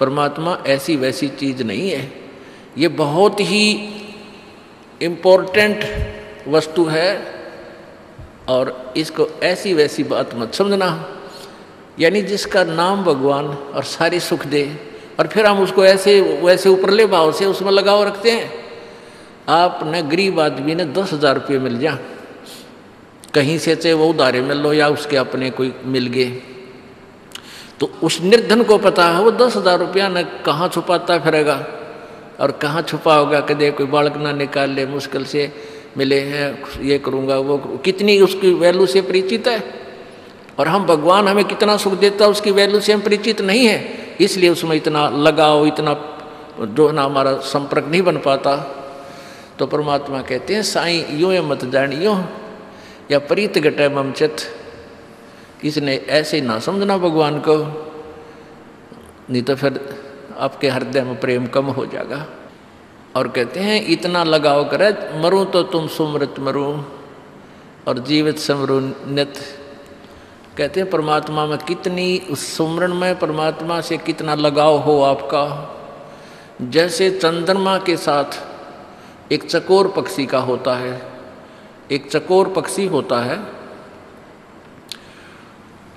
परमात्मा ऐसी वैसी चीज़ नहीं है। ये बहुत ही इम्पोर्टेंट वस्तु है और इसको ऐसी वैसी बात मत समझना। यानी जिसका नाम भगवान और सारी सुख दे और फिर हम उसको ऐसे, वैसे ऊपरले भाव से उसमें लगाव रखते हैं। आप न गरीब आदमी ने दस हज़ार रुपये मिल जा। कहीं से चाहे वो उधारे मिल लो या उसके अपने कोई मिल गए। तो उस निर्धन को पता है, वो दस हज़ार रुपया न कहाँ छुपाता फिरेगा? और कहाँ छुपा होगा कदे कोई बालक ना निकाल ले, मुश्किल से मिले हैं, ये करूँगा, वो करूँ। कितनी उसकी वैल्यू से परिचित है? और हम भगवान हमें कितना सुख देता है उसकी वैल्यू से हम परिचित नहीं है। इसलिए उसमें इतना लगाव, इतना जो ना हमारा संपर्क नहीं बन पाता। तो परमात्मा कहते हैं, साई, यूँ मत जान यूँ या प्रीत घटे ममचत इसने ऐसे ना समझना भगवान को, नहीं तो फिर आपके हृदय में प्रेम कम हो जाएगा। और कहते हैं, इतना लगाव करे, मरूं तो तुम सुमृत मरूं और जीवित समरू नित। कहते हैं, परमात्मा में कितनी, उस सुमरण में परमात्मा से कितना लगाव हो आपका। जैसे चंद्रमा के साथ एक चकोर पक्षी का होता है, एक चकोर पक्षी होता है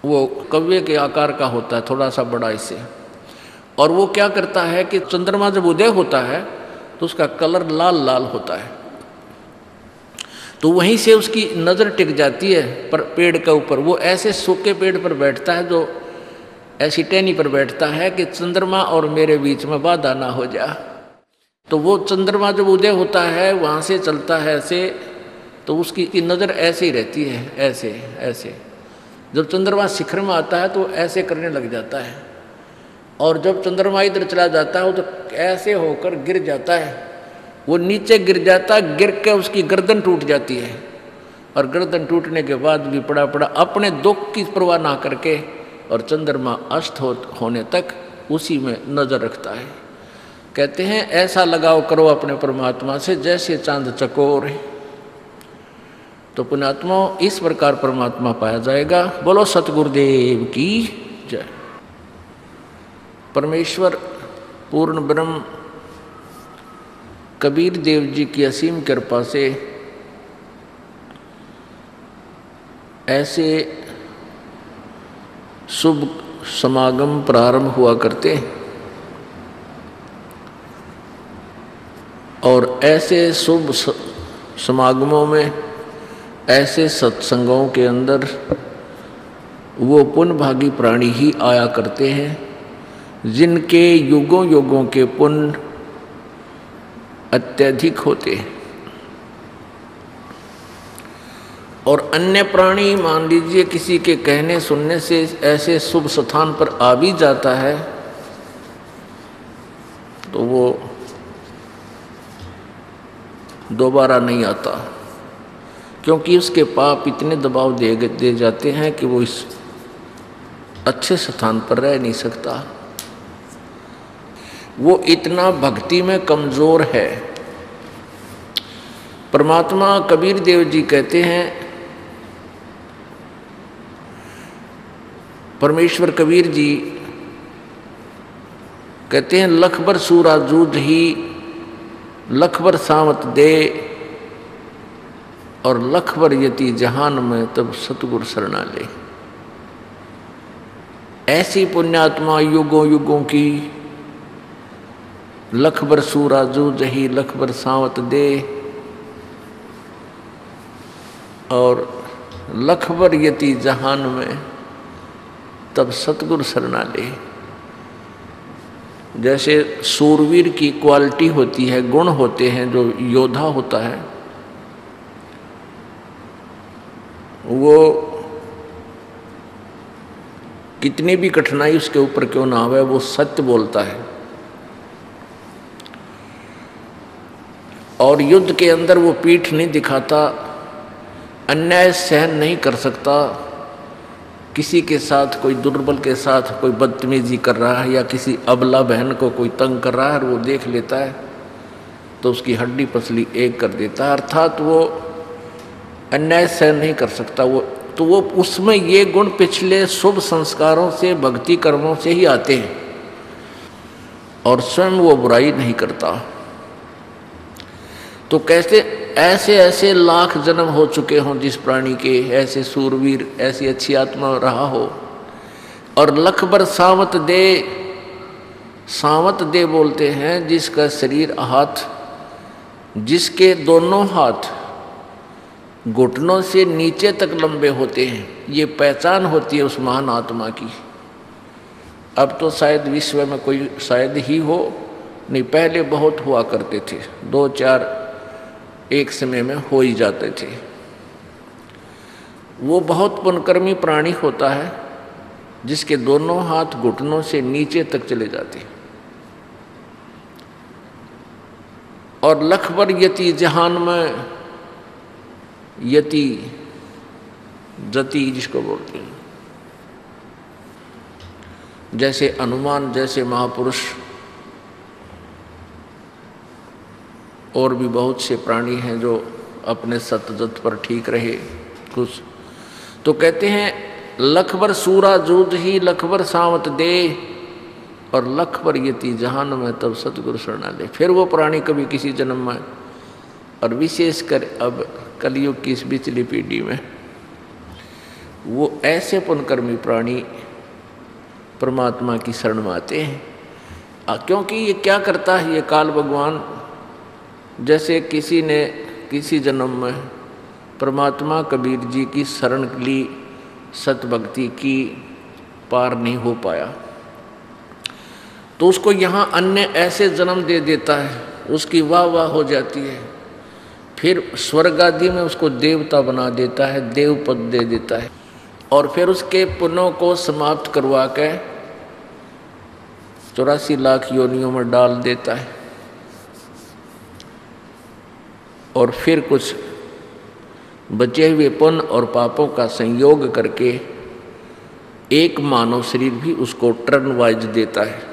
वो कव्य के आकार का होता है, थोड़ा सा बड़ा इससे और वो क्या करता है कि चंद्रमा जब उदय होता है तो उसका कलर लाल लाल होता है। तो वहीं से उसकी नज़र टिक जाती है पर पेड़ के ऊपर। वो ऐसे सूखे पेड़ पर बैठता है जो ऐसी टहनी पर बैठता है कि चंद्रमा और मेरे बीच में वादा ना हो जा। तो वो चंद्रमा जब उदय होता है, वहाँ से चलता है ऐसे तो उसकी नज़र ऐसे ही रहती है, ऐसे ऐसे। जब चंद्रमा शिखर में आता है तो ऐसे करने लग जाता है। और जब चंद्रमा इधर चला जाता है तो ऐसे होकर गिर जाता है। वो नीचे गिर जाता है गिर के उसकी गर्दन टूट जाती है। और गर्दन टूटने के बाद भी पड़ा पड़ा अपने दुख की परवाह ना करके और चंद्रमा अस्त हो, होने तक उसी में नज़र रखता है। कहते हैं ऐसा लगाव करो अपने परमात्मा से जैसे चाँद चकोर है। तो पुणात्मा इस प्रकार परमात्मा पाया जाएगा। बोलो, सतगुरुदेव की जय। परमेश्वर, पूर्ण ब्रह्म, कबीर देव जी की असीम कृपा से ऐसे शुभ समागम प्रारंभ हुआ करते और ऐसे शुभ समागमों में ऐसे सत्संगों के अंदर वो पुण्य भागी प्राणी ही आया करते हैं, जिनके युगों युगों के पुण्य अत्यधिक होते हैं। और अन्य प्राणी, मान लीजिए किसी के कहने सुनने से ऐसे शुभ स्थान पर आ भी जाता है तो वो दोबारा नहीं आता। क्योंकि उसके पाप इतने दबाव दे दे जाते हैं कि वो इस अच्छे स्थान पर रह नहीं सकता। वो इतना भक्ति में कमज़ोर है। परमात्मा कबीर देव जी कहते हैं, परमेश्वर कबीर जी कहते हैं, लखबर सूरा जूझ ही, लखबर सामत दे। और लखबर यति जहान में तब सतगुर शरणा ले ऐसी पुण्यात्मा युगों युगों की, लखबर सूरा जू जही लखबर सावत दे। और लखबर यति जहान में तब सतगुर शरणा ले जैसे सूरवीर की क्वालिटी होती है, गुण होते हैं, जो योद्धा होता है वो कितनी भी कठिनाई उसके ऊपर क्यों ना आवे, वो सत्य बोलता है। और युद्ध के अंदर वो पीठ नहीं दिखाता, अन्याय सहन नहीं कर सकता, किसी के साथ, कोई दुर्बल के साथ कोई बदतमीजी कर रहा है या किसी अबला बहन को कोई तंग कर रहा है और वो देख लेता है तो उसकी हड्डी पसली एक कर देता है। अर्थात वो अन्याय सहन नहीं कर सकता वो। तो वो उसमें ये गुण पिछले शुभ संस्कारों से, भक्ति कर्मों से ही आते हैं। और स्वयं वो बुराई नहीं करता। तो कैसे, ऐसे ऐसे लाख जन्म हो चुके हों जिस प्राणी के, ऐसे सूरवीर, ऐसी अच्छी आत्मा रहा हो। और लखबर सावत दे सावत दे बोलते हैं जिसका शरीर हाथ जिसके दोनों हाथ घुटनों से नीचे तक लंबे होते हैं। ये पहचान होती है उस महान आत्मा की। अब तो शायद विश्व में कोई शायद ही हो, नहीं, पहले बहुत हुआ करते थे। दो, चार, एक समय में हो ही जाते थे। वो बहुत पुनकर्मी प्राणी होता है, जिसके दोनों हाथ घुटनों से नीचे तक चले जाते और लखबर यति जहान में यति जति जिसको बोलते हैं। जैसे अनुमान जैसे महापुरुष और भी बहुत से प्राणी हैं जो अपने सतजत पर ठीक रहे कुछ तो कहते हैं, लखबर सूरा जूद ही, लखबर सावत दे, और लख पर यति जहान में तब सतगुरु शरणा शरणालय। फिर वो प्राणी कभी किसी जन्म में, और विशेषकर अब कलयुग की इस बिचली पीढ़ी में। वो ऐसे पुनकर्मी प्राणी परमात्मा की शरण में आते हैं। क्योंकि ये क्या करता है? ये काल भगवान, जैसे किसी ने किसी जन्म में परमात्मा कबीर जी की शरण ली, सतभक्ति की, पार नहीं हो पाया। तो उसको यहाँ अन्य ऐसे जन्म दे देता है, उसकी वाह वाह हो जाती है। फिर स्वर्ग आदि में उसको देवता बना देता है देव पद दे देता है। और फिर उसके पुनों को समाप्त करवा के चौरासी लाख योनियों में डाल देता है। और फिर कुछ बचे हुए पुण्य और पापों का संयोग करके एक मानव शरीर भी उसको टर्न वाइज देता है।